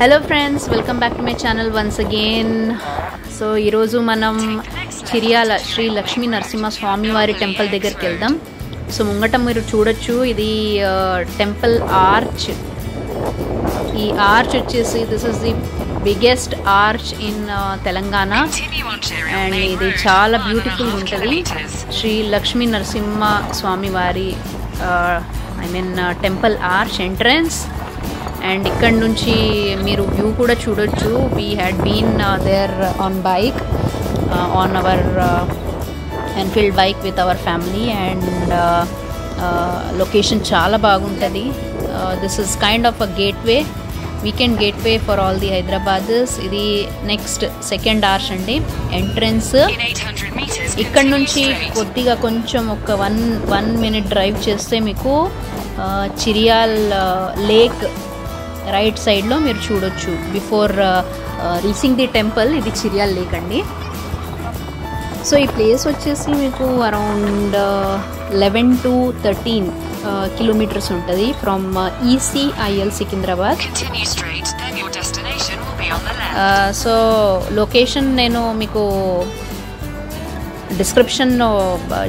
Hello friends welcome back to my channel once again so ఈరోజు మనం చిరియాల శ్రీ లక్ష్మీ నరసింహస్వామి వారి temple దగ్గరికి వెళ్దాం. సో ముంగట మీరు చూడొచ్చు ఇది టెంపుల్ ఆర్చ్. ఈ ఆర్చ్ వచ్చేసి this is the biggest arch in Telangana. And ఇది చాలా బ్యూటిఫుల్ ఉంటుంది. శ్రీ లక్ష్మీ నరసింహ స్వామి వారి I mean temple arch entrance. And ఇక్కడ నుంచి మీరు వ్యూ కూడా చూడొచ్చు. We had been there on bike on our Enfield bike with our family and location చాలా బాగుంటుంది. This is kind of a gateway weekend gateway for all the Hyderabad ఇది next second arch అండి. Entrance ఇక్కడ నుంచి కొద్దిగా కొంచెం ఒక one one minute drive చేస్తే మీకు చిరియాల్ లేక్ రైట్ సైడ్లో మీరు చూడొచ్చు. బిఫోర్ రీచింగ్ ది టెంపుల్ ఇది చిరియాల్ లేక్ అండి. సో ఈ ప్లేస్ వచ్చేసి మీకు around eleven to thirteen kilometres ఉంటుంది from ECIL Secunderabad so location నేను మీకు డిస్క్రిప్షన్లో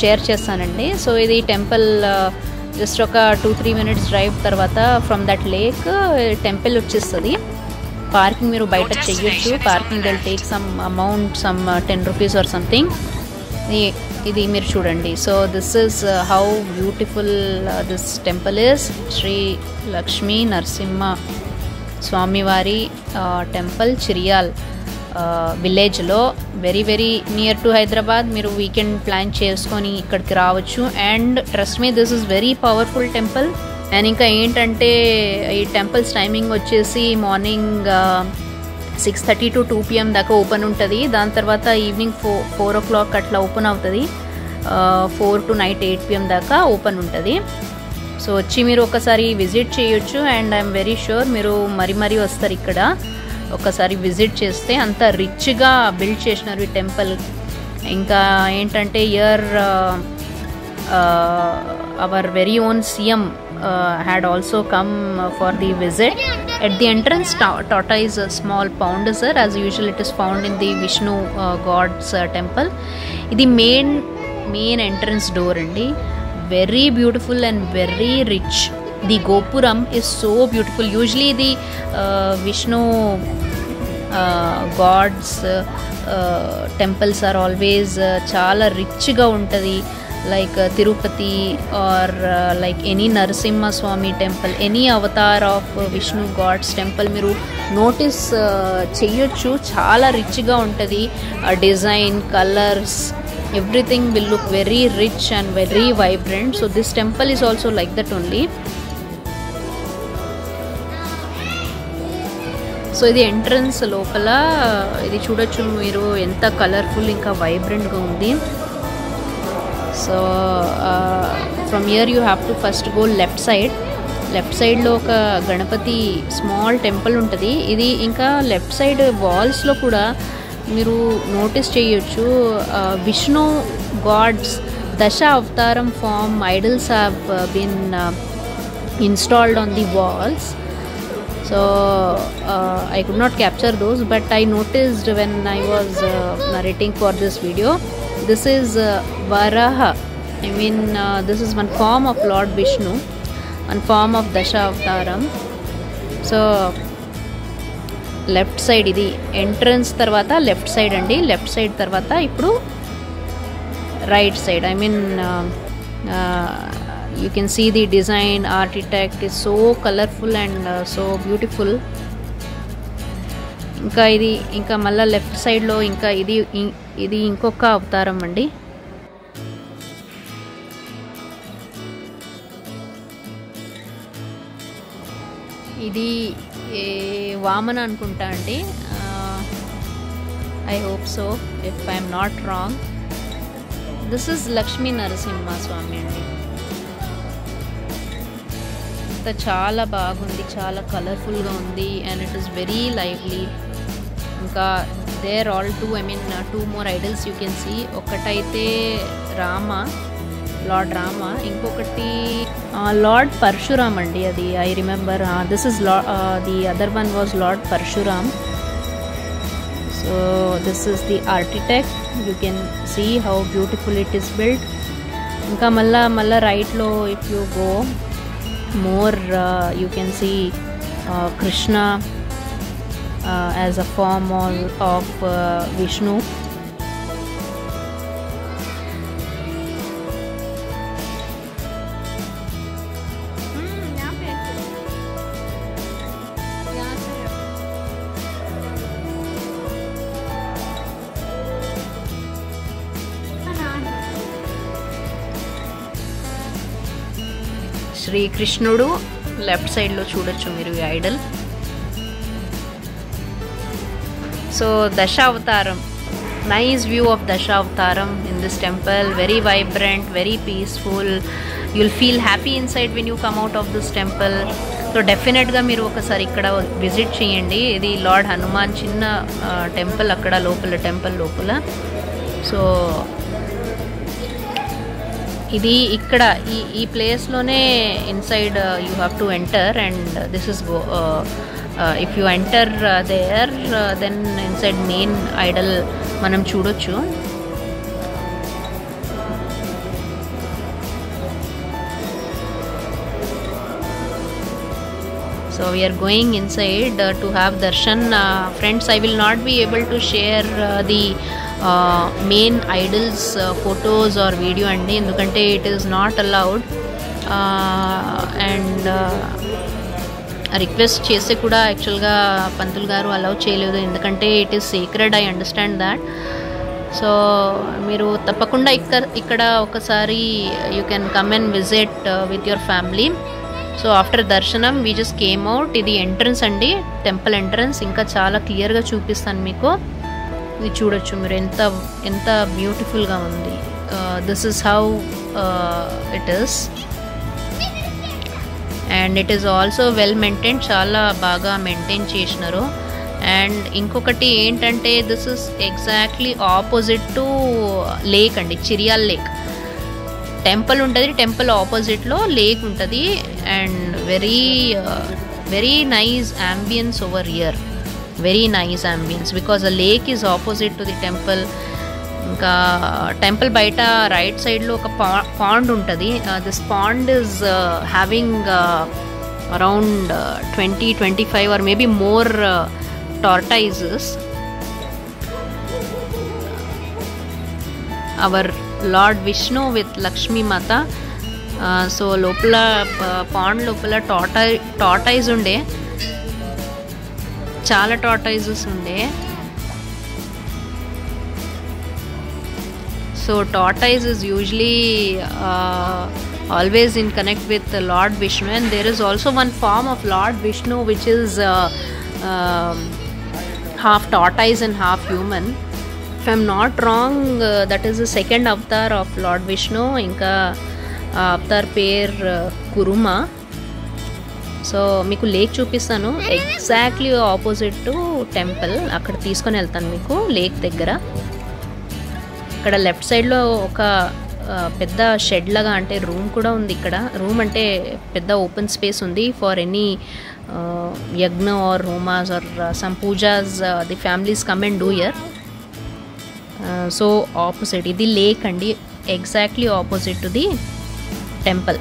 షేర్ చేస్తానండి. సో ఇది టెంపుల్ జస్ట్ ఒక టూ త్రీ మినిట్స్ డ్రైవ్ తర్వాత ఫ్రమ్ దట్ లేక్ టెంపుల్ వచ్చేస్తుంది. పార్కింగ్ మీరు బయట చెయ్యొచ్చు. Parking they'll take some amount some ten rupees or something ఇది మీరు చూడండి. So this is how beautiful this temple is Shri Lakshmi Narasimha స్వామివారి టెంపుల్ చిరియాల్ విలేజ్లో very very near to Hyderabad మీరు వీకెండ్ ప్లాన్ చేసుకొని ఇక్కడికి రావచ్చు. And trust me this is very powerful temple and ఇంకా ఏంటంటే ఈ టెంపుల్స్ టైమింగ్ వచ్చేసి morning six thirty to two PM దాకా ఓపెన్ ఉంటుంది. దాని తర్వాత evening four four o'clock అట్లా ఓపెన్ అవుతుంది. Four to night eight PM దాకా ఓపెన్ ఉంటుంది. సో వచ్చి మీరు ఒకసారి విజిట్ చేయొచ్చు. అండ్ ఐఎమ్ వెరీ షూర్ మీరు మరీ మరీ వస్తారు ఇక్కడ. ఒకసారి విజిట్ చేస్తే అంత రిచ్గా బిల్డ్ చేసినారు ఈ టెంపుల్. ఇంకా ఏంటంటే here our very own CM had also come for the visit. At the entrance Tata is small pond sir as usual it is found in the Vishnu god's temple ఇది main main entrance door అండి. Very beautiful and very rich the gopuram is so beautiful usually the Vishnu god's temples are always చాలా రిచ్గా ఉంటుంది like Tirupati or like any Narasimhaswamy temple any avatar of Vishnu god's temple మీరు notice చెయ్యొచ్చు చాలా రిచ్గా ఉంటుంది design colours everything will look very rich and very vibrant so this temple is also like that only so ఇది entrance లోపల ఇది చూడొచ్చు మీరు ఎంత కలర్ఫుల్ ఇంకా వైబ్రెంట్గా ఉంది. So from here you have to first go left side left సైడ్లో ఒక గణపతి స్మాల్ టెంపుల్ ఉంటుంది. ఇది ఇంకా లెఫ్ట్ సైడ్ వాల్స్లో కూడా మీరు నోటీస్ చేయొచ్చు. Vishnu god's dasha avataram form idols have been installed on the walls so I could not capture those but I noticed when I was narrating for this video this is Varaha I mean this is one form of lord Vishnu one form of dasha avataram so left side ఇది. Entrance తర్వాత left side అండి. Left side తర్వాత ఇప్పుడు right side I mean you can see the design architect is so colorful and uh, so beautiful. ఇంకా ఇది ఇంకా మళ్ళీ left సైడ్లో ఇంకా ఇది ఇది ఇంకొక అవతారం అండి. ఇది వామన అనుకుంటా అండి. I hope so if I'm not wrong this is Lakshmi Narasimha Swamy అండి. అంతా చాలా బాగుంది చాలా కలర్ఫుల్గా ఉంది and it is very lively ఇంకా there are two I mean two more idols you can see ఒకటైతే రామ లార్డ్ రామ. ఇంకొకటి లార్డ్ పరశురామ్ అండి అది I remember this is law the other one was lord Parashuram. So this is the architect you can see how beautiful it is build ఇంకా మళ్ళా మళ్ళా రైట్లో if you go more uh, you can see uh, Krishna uh, as a form of, of uh, Vishnu. శ్రీకృష్ణుడు left సైడ్లో చూడొచ్చు మీరు ఈ idol. So Dashavataram. Nice view of Dashavataram in this temple. Very vibrant very peaceful. You'll feel happy inside when you come out of this temple. So డెఫినెట్గా మీరు ఒకసారి ఇక్కడ visit చేయండి. ఇది లార్డ్ హనుమాన్ చిన్న టెంపుల్ అక్కడ లోపల టెంపుల్ లోపల. సో ఇది ఇక్కడ ఈ ఈ ప్లేస్లోనే inside you have to enter and this is if you enter there then inside main idol మనం చూడొచ్చు so we are going inside uh, to have darshan uh, friends i will not be able to share uh, the main idols photos or video అండి. ఎందుకంటే it is not allowed and request చేస్తే కూడా యాక్చువల్గా పంతులు గారు allow చేయలేదు. ఎందుకంటే it is sacred I understand that so మీరు తప్పకుండా ఇక్కడ ఇక్కడ ఒకసారి you can come and visit with your family so after darshanam we just came out ఇది ఎంట్రన్స్ అండి. టెంపుల్ ఎంట్రన్స్ ఇంకా చాలా క్లియర్గా చూపిస్తాను మీకు. ఇది చూడొచ్చు. మీరు ఎంత ఎంత బ్యూటిఫుల్గా ఉంది. This is how it is and it is also well maintain చాలా బాగా మెయింటైన్ చేసినారు. అండ్ ఇంకొకటి ఏంటంటే this is exactly opposite to lake అండి చిరియాల్ లేక్ టెంపుల్ ఉంటుంది టెంపుల్ ఆపోజిట్లో లేక్ ఉంటుంది. And very very nice ambience over here very nice ambience because the lake is opposite to the temple ఇంకా టెంపుల్ బయట right సైడ్లో ఒక పా పాండ్ ఉంటుంది. This pond is having around twenty twenty five or maybe more tortoises our lord Vishnu with Lakshmi Mata so లోపల pond లోపల టాటై టాటైజ్ ఉండే. చాలా టాటైజెస్ ఉండే so టాటైజ్ is usually always in connect with uh, Lord Vishnu, and there is also one form of Lord Vishnu which is uh, um, half tortoise and half human. If I'm not wrong, uh, that is the second avatar of Lord Vishnu. ఇంకా Avatar పేర్ Kurama So మీకు lake చూపిస్తాను. Exactly opposite to temple అక్కడ తీసుకొని వెళ్తాను మీకు lake దగ్గర. ఇక్కడ left సైడ్లో ఒక పెద్ద షెడ్ లాగా అంటే రూమ్ కూడా ఉంది ఇక్కడ. రూమ్ అంటే పెద్ద ఓపెన్ స్పేస్ ఉంది for any yajna or homas or some pujas the families come and do here so opposite ఇది లేక్ అండి. Exactly opposite to the temple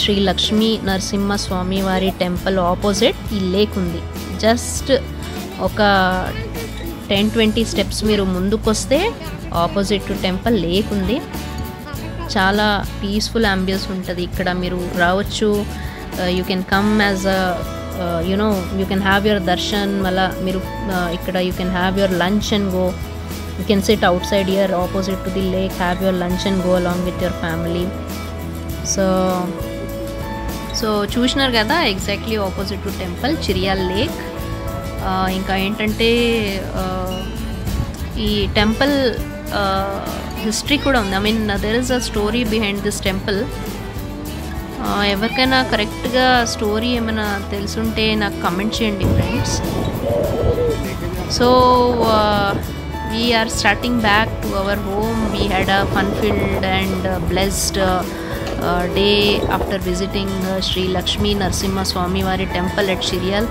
Shri Lakshmi Narasimhaswamy వారి టెంపుల్ ఆపోజిట్ ఈ లేక్ ఉంది. Just ఒక ten twenty steps మీరు ముందుకొస్తే opposite to temple lake ఉంది. చాలా పీస్ఫుల్ అంబియన్స్ ఉంటుంది. ఇక్కడ మీరు రావచ్చు. You can come as a you know you can have your darshan మళ్ళా మీరు uh, ఇక్కడ you can have your lunch and go you can sit outside here opposite to the lake have your lunch and go along with your family so so చూసినారు కదా exactly opposite to temple Chiriyal lake ఇంకా ఏంటంటే ఈ temple history కూడా ఉంది. I mean there is a story behind this temple ఎవరికైనా కరెక్ట్గా story ఏమైనా తెలుసుంటే నాకు కమెంట్ చేయండి friends so we are starting back to our home. We had a fun-filled and blessed uh, day after visiting uh, Sri Lakshmi Narsimha Swami Vari temple at Shiriyal.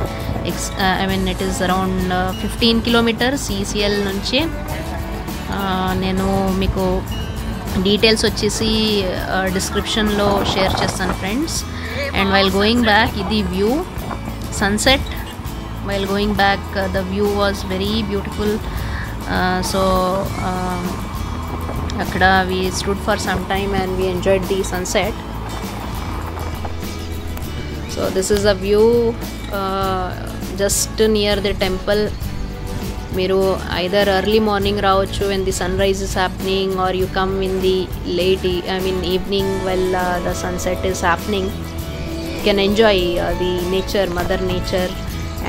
Ex- uh, I mean, it is around uh, 15 kilometers ECL నుంచి Uh, నేను మీకు details వచ్చేసి డిస్క్రిప్షన్లో share చేస్తాను friends and while going back ఇది view sunset while going back the view was very beautiful so అక్కడ we stood for some time and we enjoyed the sunset so this is a view just near the temple మీరు either early morning రావచ్చు when the sunrise is happening or you come in the late I mean evening well the sunset is happening you can enjoy the nature mother nature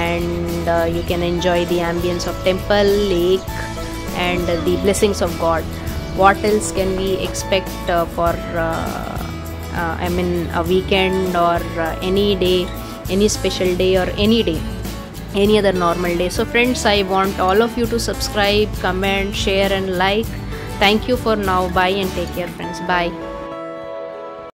and you can enjoy the ambience of temple lake and the blessings of god what else can we expect uh, for uh, uh, I mean a weekend or any day any special day or any day any other normal day? So friends i want all of you to subscribe comment share and like. Thank you for now. Bye and take care friends. Bye.